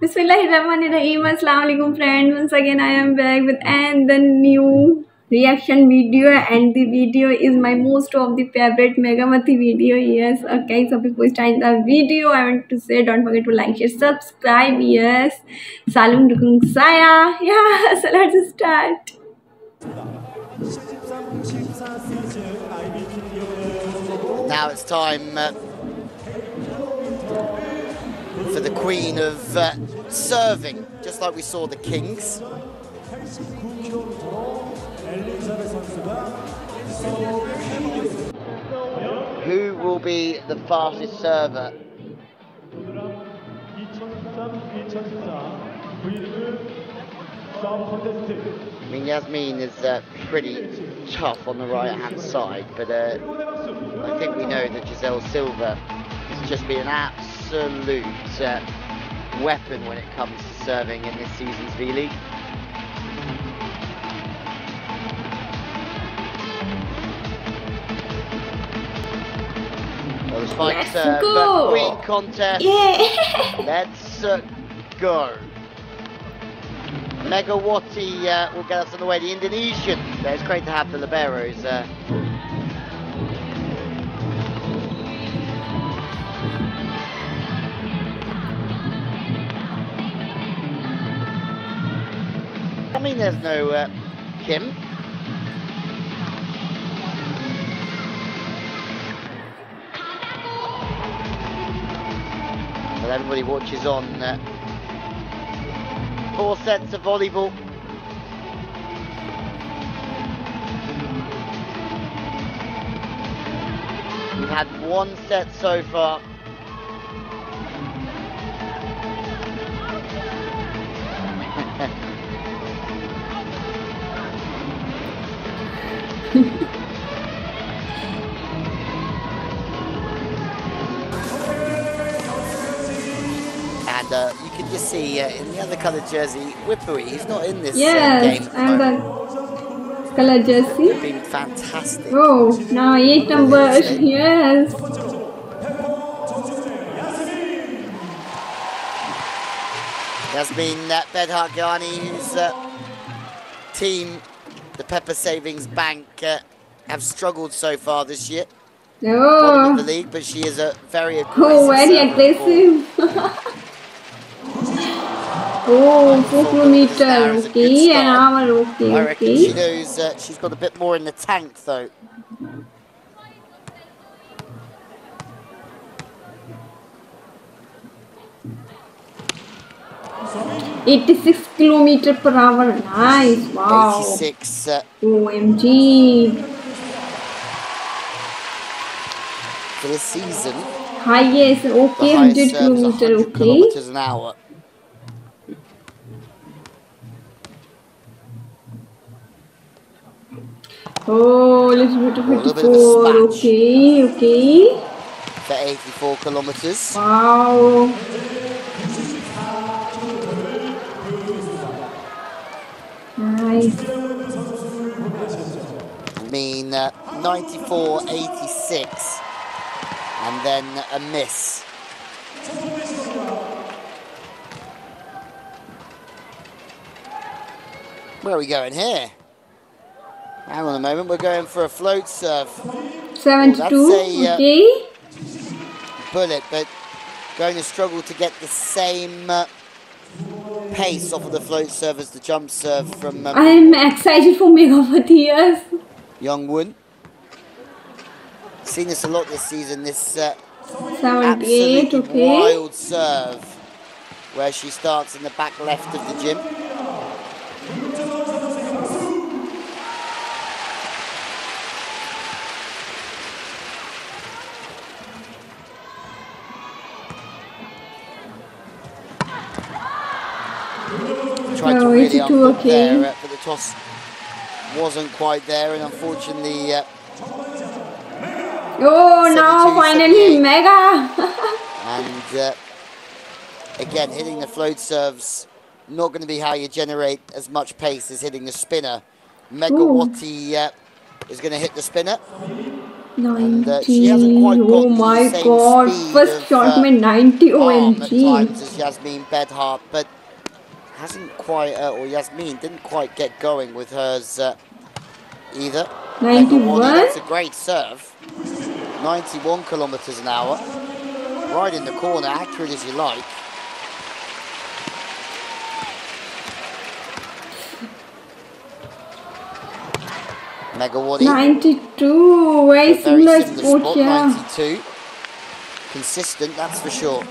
Bismillahirrahmanirrahim. Assalamu alaikum friends. Once again I am back with and the new reaction video and the video is my most of the favorite Megawati video. Yes, okay. So before starting the video, I want to say don't forget to like, share, subscribe. Yes. Salam dukung saya. Yeah, so let's start. Now it's time uh, for the Queen of uh, serving, just like we saw the Kings. Who will be the fastest server? I mean, Yasmin is uh, pretty tough on the right hand side, but uh, I think we know that Giselle Silva has just been an absolute uh, weapon when it comes to serving in this season's V League. Well, Let's serve, go. uh, Queen contest. Yeah. Let's uh, go. Megawati uh, will get us on the way. The Indonesian. It's great to have the liberos. Uh, mean, there's no uh, Kim. But everybody watches on uh, four sets of volleyball. We've had one set so far. And uh, you can just see uh, in the other coloured jersey, Wipawee, he's not in this uh, Yes, game. at the I'm moment. the color jersey. They've been fantastic. Oh, now eight number. Yes. Been uh, Bedart Ghani, whose uh, team, the Pepper Savings Bank, uh, have struggled so far this year. Bottom of the Oh, league, but she is a very aggressive. oh very aggressive. oh, four kilometer. Okay, an hour. Okay, I reckon she knows uh, she's got a bit more in the tank, though. Eighty-six kilometer per hour. Nice. Wow. 86 uh, OMG. for this season. Highest. The Okay, hundred serve kilometer. 100 Okay. kilometers an hour. Oh, a little bit of a fifty-four. splash. Okay, okay. for 84 kilometers. Wow. I mean, uh, 94, 86, and then a miss. Where are we going here? Hang on a moment, we're going for a float serve. 72. a, uh, okay. Bullet, but going to struggle to get the same uh, pace off of the float serve as the jump serve from um, I'm excited for Megawati, yes. Young Woon. Seen this a lot this season, this uh, 78, absolutely okay. wild serve where she starts in the back left of the gym. Oh, really 82, unhook okay. there, uh, but the toss wasn't quite there, and unfortunately, uh, Oh, now finally Mega. and uh, again hitting the float serves not going to be how you generate as much pace as hitting the spinner. Megawati uh, is going to hit the spinner. And, uh, she hasn't quite got oh my god. First shot uh, 90 arm at OMG. times as Yasmin Bedart, but hasn't quite, uh, or Yasmin didn't quite get going with hers uh, either. 91? That's a great serve. 91 kilometers an hour. Right in the corner, accurate as you like. Megawati. 92. Very Very similar sport, yeah. 92. Consistent, that's for sure.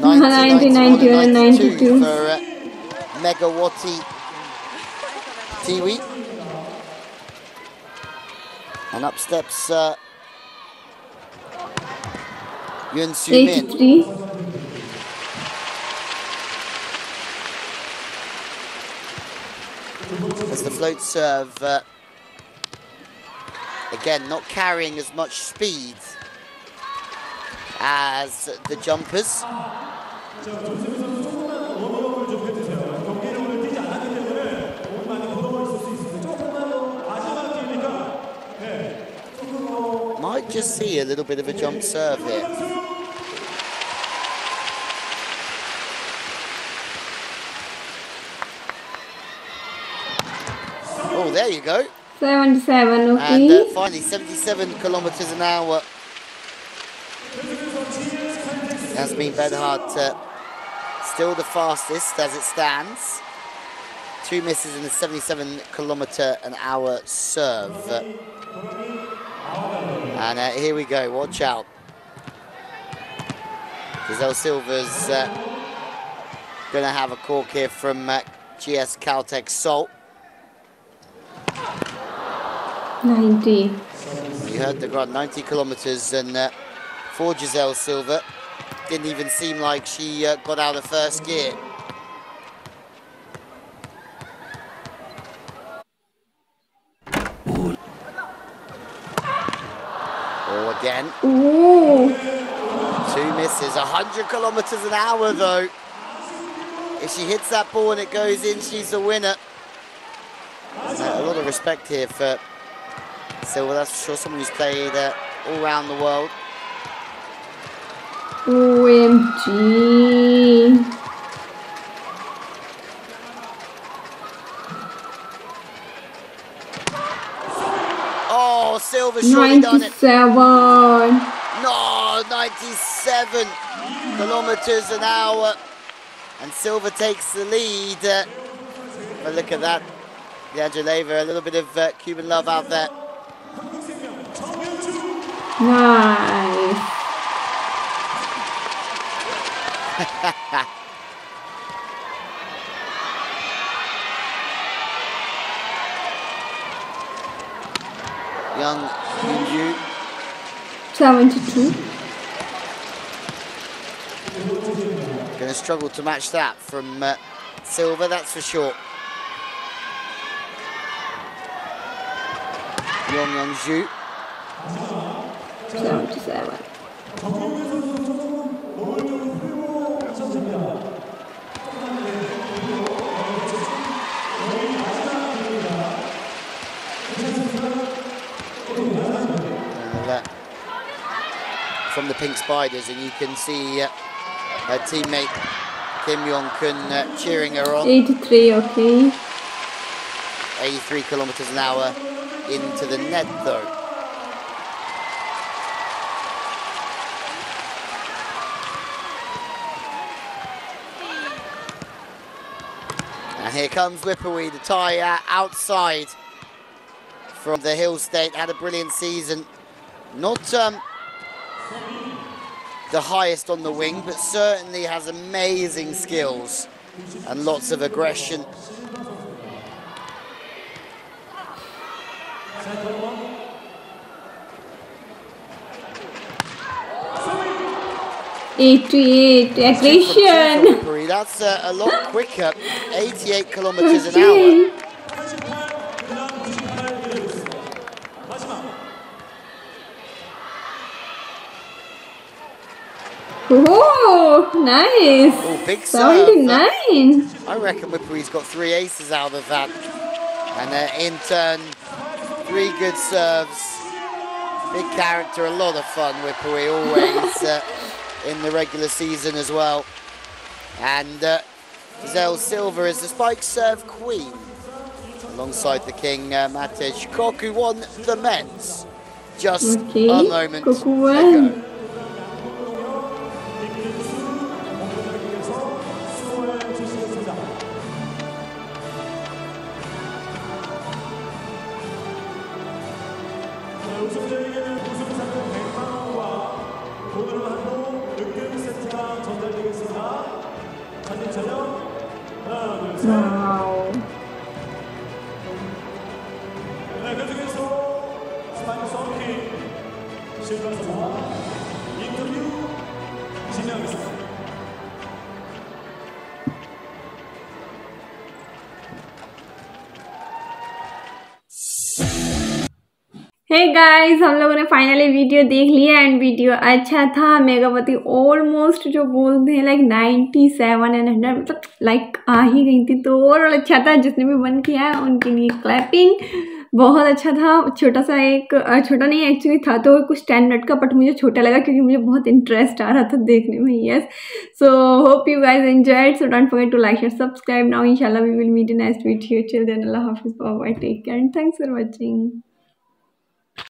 90, 91, and 92. for uh, Megawati Tiwi. And up steps uh, Yun Soo Min. 83. as the float serve uh, again not carrying as much speed as the jumpers might just see a little bit of a jump serve here. Oh there you go. 77, And uh, okay. finally, 77 kilometers an hour. Has been Bedart uh, still the fastest as it stands. Two misses in the 77 kilometer an hour serve. And uh, here we go, watch out. Giselle Silva's uh, going to have a cork here from uh, GS Caltex Salt. 90. You heard the grunt, 90 kilometres, and uh, for Giselle Silva, didn't even seem like she uh, got out of first gear. Oh, again, Ooh. two misses, 100 kilometres an hour though. If she hits that ball and it goes in, she's the winner. Uh, a lot of respect here for Silva, that's for sure, someone who's played uh, all around the world. OMG. Oh, Silva surely done it. 97. No, 97 kilometers an hour. And Silva takes the lead. But look at that. Yajaleva, a little bit of uh, Cuban love out there. Nice. Young Yunju 72. going to struggle to match that from uh, Silva, that's for sure. Yong Yong Zhu. 77. uh, from the Pink Spiders, and you can see uh, her teammate Kim Yeon-koung uh, cheering her on. 83, okay. 83 kilometers an hour into the net, though. And here comes Wipawee, the tie uh, outside from the Hillstate. Had a brilliant season. Not um, the highest on the wing, but certainly has amazing skills and lots of aggression. Eighty-eight. Aggression. That's uh, a lot quicker. 88 kilometers an hour. Oh, nice. Oh, big serve. 79. I reckon Wipawee's got three aces out of that. And uh, in turn, Three good serves. Big character, a lot of fun Pui always uh, in the regular season as well. And uh, Giselle Silva is the spike serve queen alongside the king uh, Matej Koku won the men's just Okay, a moment ago. 서키 실버 선수와 인터뷰 진행하겠습니다. Hey guys हम लोगों ने finally video देख लिया and video अच्छा था। मेगापति almost जो बोलते हैं like ninety seven and hundred मतलब लाइक आ ही गई थी तो ओवरऑल अच्छा था। जिसने भी वन किया है, उनके लिए क्लैपिंग बहुत अच्छा था। छोटा सा एक छोटा नहीं एक्चुअली था तो कुछ टेन मिनट का बट मुझे छोटा लगा क्योंकि मुझे बहुत इंटरेस्ट आ रहा था देखने में yes so hope you guys enjoyed so don't forget to like share subscribe now इंशाल्लाह we will meet in next video chill Allah Hafiz bye take care and thanks for watching